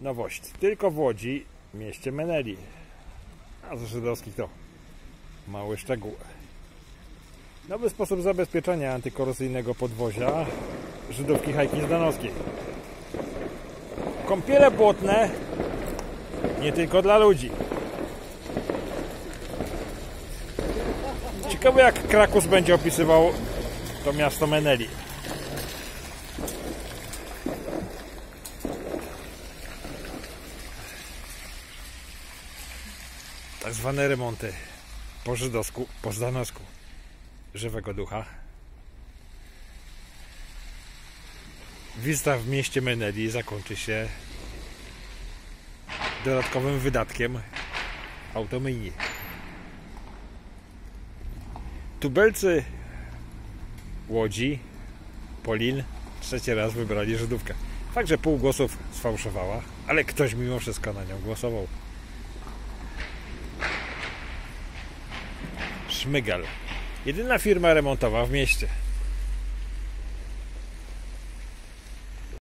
Nowość. Tylko w Łodzi, mieście Meneli. A z żydowskich to mały szczegół. Nowy sposób zabezpieczenia antykorosyjnego podwozia Żydówki Hajki Zdanowskiej. Kąpiele błotne nie tylko dla ludzi. Ciekawe jak Krakus będzie opisywał to miasto Meneli. Tak zwane remonty po żydowsku, po zdanowsku żywego ducha. Wizyta w mieście Meneli zakończy się dodatkowym wydatkiem automyjni. Tubelcy Łodzi, Polin trzeci raz wybrali Żydówkę. Fakt, że pół głosów sfałszowała, ale ktoś mimo wszystko na nią głosował. Szmygal. Jedyna firma remontowa w mieście.